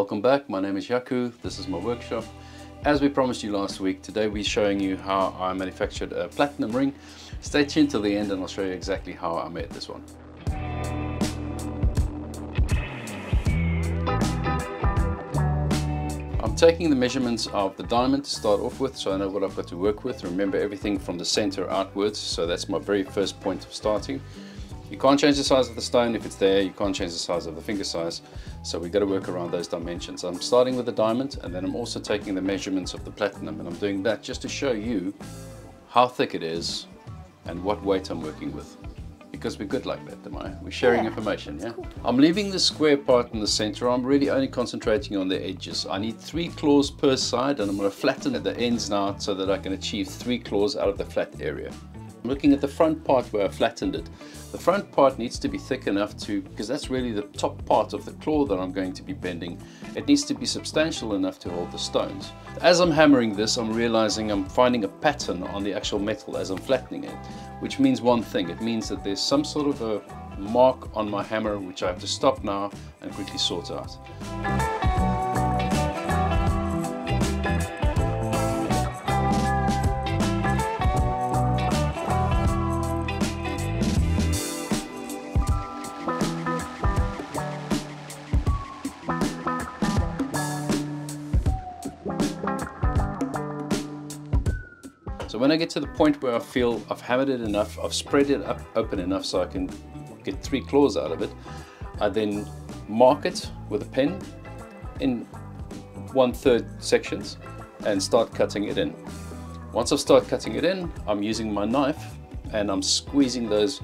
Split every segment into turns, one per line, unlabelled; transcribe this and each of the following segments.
Welcome back, my name is Jaco, this is my workshop. As we promised you last week, today we're showing you how I manufactured a platinum ring. Stay tuned till the end and I'll show you exactly how I made this one. I'm taking the measurements of the diamond to start off with so I know what I've got to work with. Remember everything from the center outwards, so that's my very first point of starting. You can't change the size of the stone if it's there, you can't change the size of the finger size, so we've got to work around those dimensions. I'm starting with the diamond and then I'm also taking the measurements of the platinum and I'm doing that just to show you how thick it is and what weight I'm working with because we're good like that, am I? We're sharing yeah. information, yeah? Cool. I'm leaving the square part in the center. I'm really only concentrating on the edges. I need three claws per side and I'm going to flatten at the ends now so that I can achieve three claws out of the flat area. Looking at the front part where I flattened it. The front part needs to be thick enough to, because that's really the top part of the claw that I'm going to be bending. It needs to be substantial enough to hold the stones. As I'm hammering this, I'm realizing I'm finding a pattern on the actual metal as I'm flattening it, which means one thing. It means that there's some sort of a mark on my hammer which I have to stop now and quickly sort out. When I get to the point where I feel I've hammered it enough, I've spread it up open enough so I can get three claws out of it, I then mark it with a pen in one third sections and start cutting it in. Once I've started cutting it in, I'm using my knife and I'm squeezing those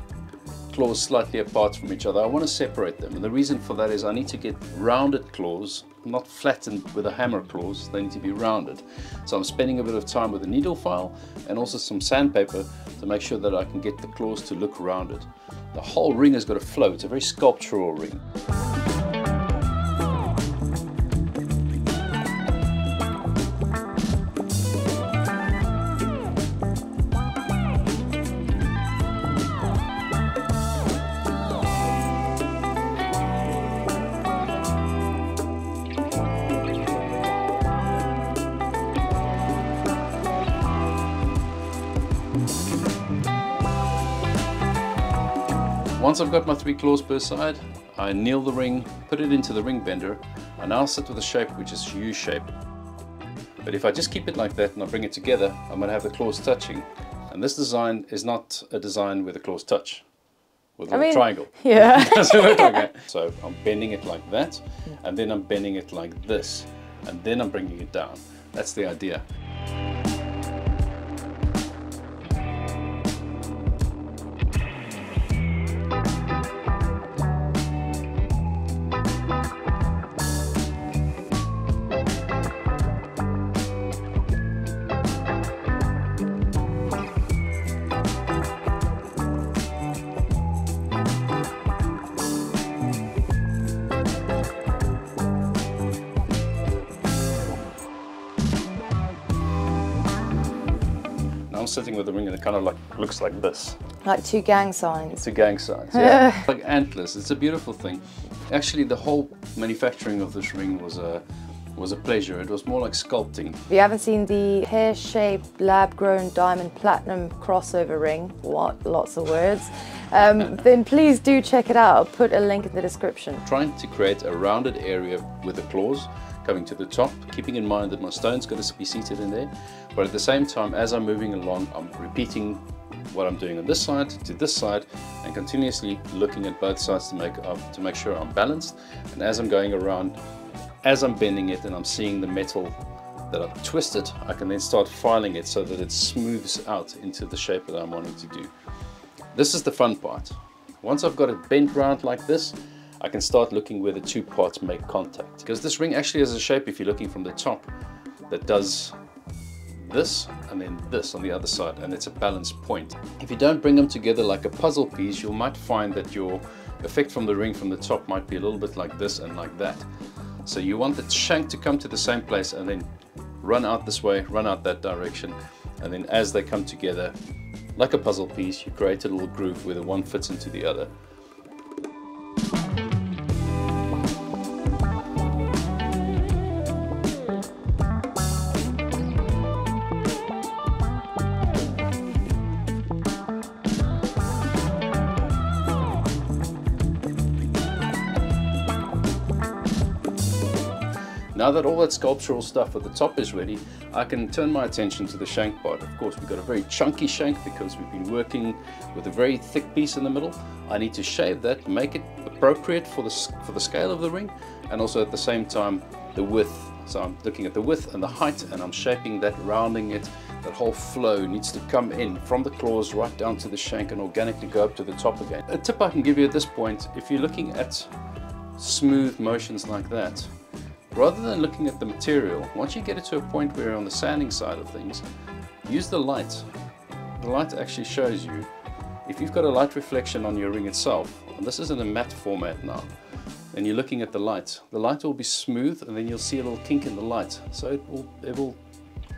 claws slightly apart from each other. I want to separate them and the reason for that is I need to get rounded claws, not flattened with a hammer claws, they need to be rounded. So I'm spending a bit of time with a needle file and also some sandpaper to make sure that I can get the claws to look rounded. The whole ring has got a flow, it's a very sculptural ring. Once I've got my three claws per side, I anneal the ring, put it into the ring bender, and now sit with a shape which is U shape. But if I just keep it like that and I bring it together, I'm going to have the claws touching. And this design is not a design where the claws touch with a mean, triangle.
Yeah.
doesn't work like that. So I'm bending it like that, and then I'm bending it like this, and then I'm bringing it down. That's the idea. I'm sitting with the ring and it kind of like looks like this.
Like two gang signs.
Two gang signs, yeah. like antlers. It's a beautiful thing. Actually, the whole manufacturing of this ring was a was a pleasure. It was more like sculpting.
If you haven't seen the pear-shaped lab-grown diamond platinum crossover ring, what lots of words, um, then please do check it out. I'll put a link in the description.
Trying to create a rounded area with the claws coming to the top, keeping in mind that my stone's got to be seated in there. But at the same time, as I'm moving along, I'm repeating what I'm doing on this side to this side and continuously looking at both sides to make, uh, to make sure I'm balanced. And as I'm going around, as I'm bending it and I'm seeing the metal that I've twisted, I can then start filing it so that it smooths out into the shape that I'm wanting to do. This is the fun part. Once I've got it bent round like this, I can start looking where the two parts make contact. Because this ring actually has a shape, if you're looking from the top, that does this and then this on the other side and it's a balanced point. If you don't bring them together like a puzzle piece, you might find that your effect from the ring from the top might be a little bit like this and like that. So you want the shank to come to the same place and then run out this way, run out that direction. And then as they come together, like a puzzle piece, you create a little groove where the one fits into the other. Now that all that sculptural stuff at the top is ready, I can turn my attention to the shank part. Of course, we've got a very chunky shank because we've been working with a very thick piece in the middle. I need to shave that, make it appropriate for the, for the scale of the ring, and also at the same time, the width. So I'm looking at the width and the height, and I'm shaping that, rounding it. That whole flow needs to come in from the claws right down to the shank and organically go up to the top again. A tip I can give you at this point, if you're looking at smooth motions like that, Rather than looking at the material, once you get it to a point where you're on the sanding side of things, use the light. The light actually shows you, if you've got a light reflection on your ring itself, and this is in a matte format now, and you're looking at the light, the light will be smooth and then you'll see a little kink in the light. So it will, it will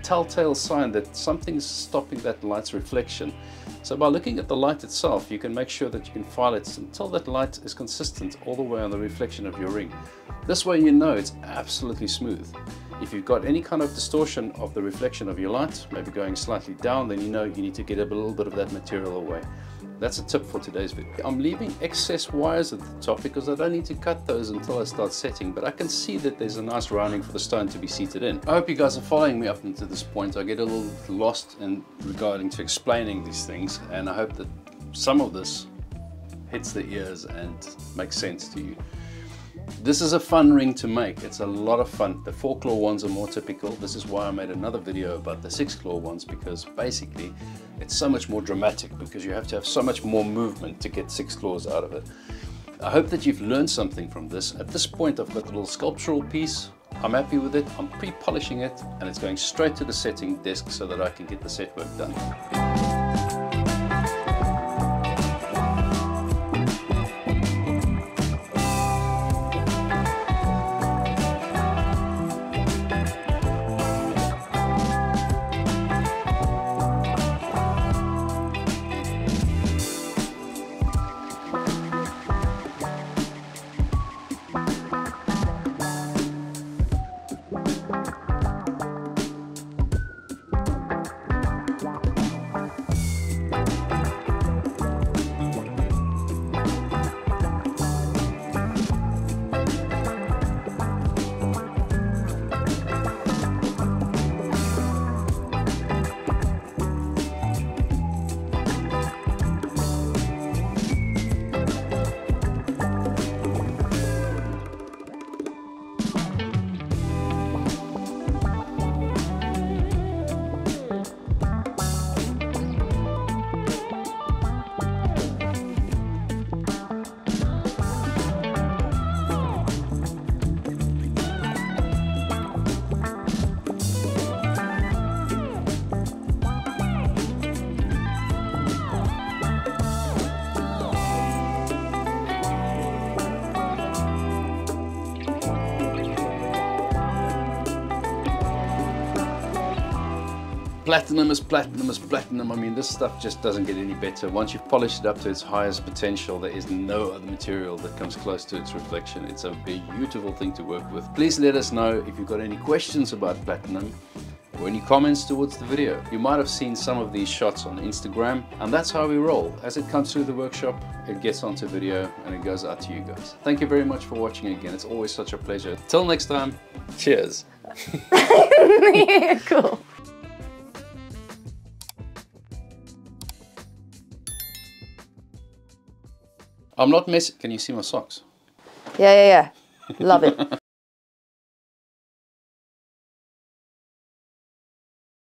telltale sign that something's stopping that light's reflection. So by looking at the light itself, you can make sure that you can file it until that light is consistent all the way on the reflection of your ring. This way you know it's absolutely smooth. If you've got any kind of distortion of the reflection of your light, maybe going slightly down, then you know you need to get a little bit of that material away. That's a tip for today's video. I'm leaving excess wires at the top because I don't need to cut those until I start setting, but I can see that there's a nice rounding for the stone to be seated in. I hope you guys are following me up until this point. I get a little lost in regarding to explaining these things, and I hope that some of this hits the ears and makes sense to you. This is a fun ring to make. It's a lot of fun. The four claw ones are more typical. This is why I made another video about the six claw ones because basically it's so much more dramatic because you have to have so much more movement to get six claws out of it. I hope that you've learned something from this. At this point I've got a little sculptural piece. I'm happy with it. I'm pre-polishing it and it's going straight to the setting desk so that I can get the set work done. Platinum is platinum is platinum. I mean, this stuff just doesn't get any better. Once you've polished it up to its highest potential, there is no other material that comes close to its reflection. It's a beautiful thing to work with. Please let us know if you've got any questions about platinum or any comments towards the video. You might have seen some of these shots on Instagram and that's how we roll. As it comes through the workshop, it gets onto video and it goes out to you guys. Thank you very much for watching again. It's always such a pleasure. Till next time, cheers.
cool.
I'm not messing. Can you see my socks?
Yeah, yeah, yeah. Love it.